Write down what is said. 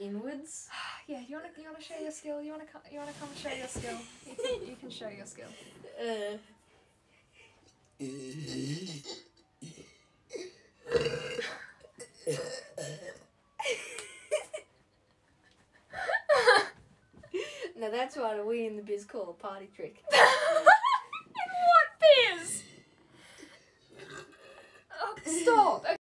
inwards. Yeah, you wanna you wanna show your skill? You wanna come you wanna come show your skill? You can, you can show your skill. Uh, now that's what we in the biz call a party trick. In what biz? Oh, stop.